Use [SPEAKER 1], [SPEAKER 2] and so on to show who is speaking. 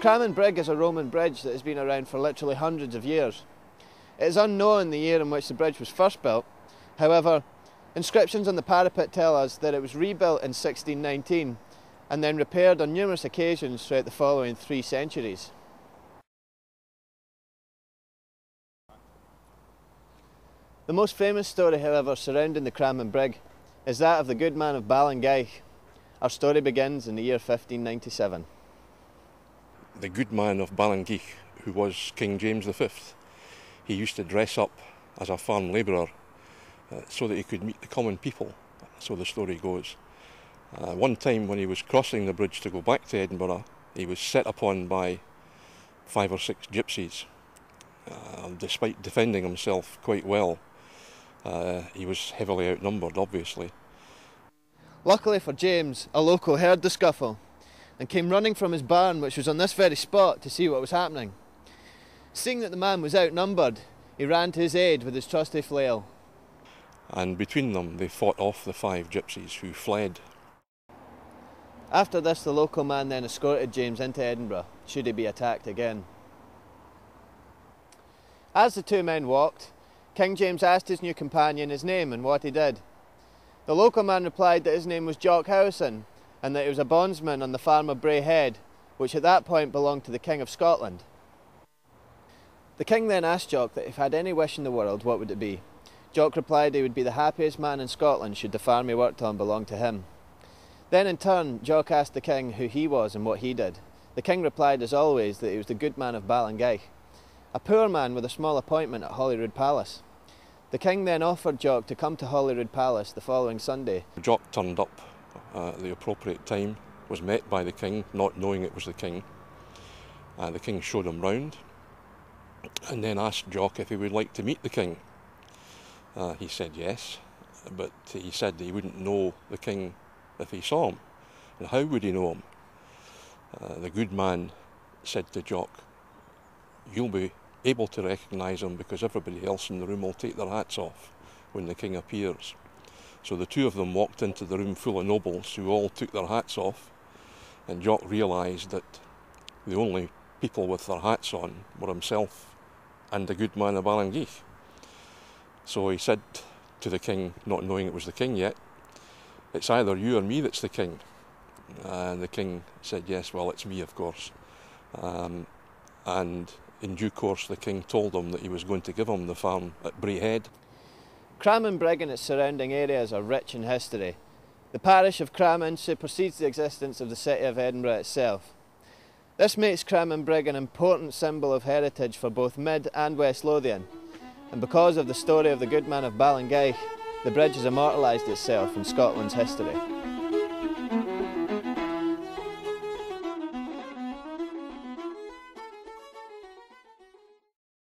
[SPEAKER 1] Cramond Brig is a Roman bridge that has been around for literally hundreds of years. It is unknown the year in which the bridge was first built. However, inscriptions on the parapet tell us that it was rebuilt in 1619 and then repaired on numerous occasions throughout the following three centuries. The most famous story, however, surrounding the Cramond Brig is that of the good man of Ballengeich. Our story begins in the year 1597.
[SPEAKER 2] The good man of Ballengeich, who was King James V, he used to dress up as a farm labourer uh, so that he could meet the common people, so the story goes. Uh, one time when he was crossing the bridge to go back to Edinburgh, he was set upon by five or six gypsies. Uh, despite defending himself quite well, uh, he was heavily outnumbered, obviously.
[SPEAKER 1] Luckily for James, a local heard the scuffle and came running from his barn, which was on this very spot, to see what was happening. Seeing that the man was outnumbered, he ran to his aid with his trusty flail.
[SPEAKER 2] And between them, they fought off the five gypsies who fled.
[SPEAKER 1] After this, the local man then escorted James into Edinburgh, should he be attacked again. As the two men walked, King James asked his new companion his name and what he did. The local man replied that his name was Jock Howieson and that he was a bondsman on the farm of Braehead, which at that point belonged to the King of Scotland. The king then asked Jock that if he had any wish in the world, what would it be? Jock replied he would be the happiest man in Scotland should the farm he worked on belong to him. Then in turn, Jock asked the king who he was and what he did. The king replied, as always, that he was the good man of Ballengeich, a poor man with a small appointment at Holyrood Palace. The king then offered Jock to come to Holyrood Palace the following Sunday.
[SPEAKER 2] Jock turned up at the appropriate time, was met by the king, not knowing it was the king. Uh, the king showed him round and then asked Jock if he would like to meet the king. Uh, he said yes, but he said he wouldn't know the king if he saw him. And how would he know him? Uh, the good man said to Jock, You'll be able to recognise him because everybody else in the room will take their hats off when the king appears. So the two of them walked into the room full of nobles who all took their hats off, and Jock realised that the only people with their hats on were himself and the good man of Ballengeich. So he said to the king, not knowing it was the king yet, It's either you or me that's the king. And the king said, Yes, well, it's me, of course. Um, and in due course, the king told him that he was going to give him the farm at Braehead.
[SPEAKER 1] Cramond and its surrounding areas are rich in history. The parish of Cramond supersedes the existence of the city of Edinburgh itself. This makes Cramond Brig an important symbol of heritage for both Mid and West Lothian, and because of the story of the good man of Ballengeich, the bridge has immortalised itself in Scotland's history.